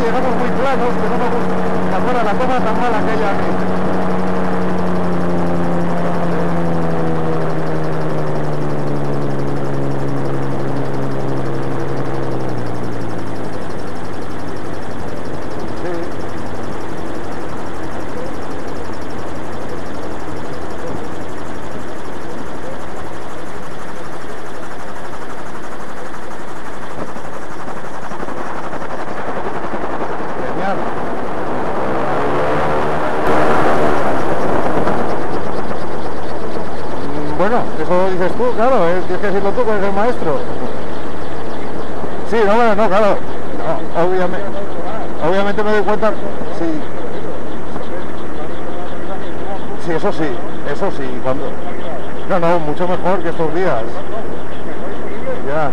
llegamos muy planos, que no vamos a la zona tan mala que hay. Eso dices tú, claro, tienes que decirlo tú que eres el maestro. Sí, no, bueno, no, claro. Obviamente, obviamente me doy cuenta. Sí. Sí, eso sí, eso sí. Cuando... No, no, mucho mejor que estos días. Ya.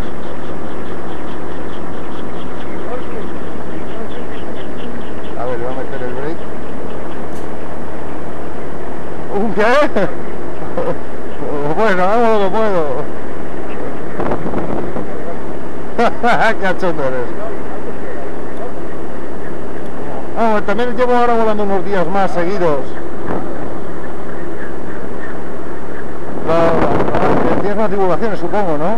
A ver, voy a meter el break. ¿Un qué? Bueno, hago lo que puedo. cachondo eres. Vamos, también llevo ahora volando unos días más seguidos. La- la- tienes más divulgaciones, supongo, ¿no?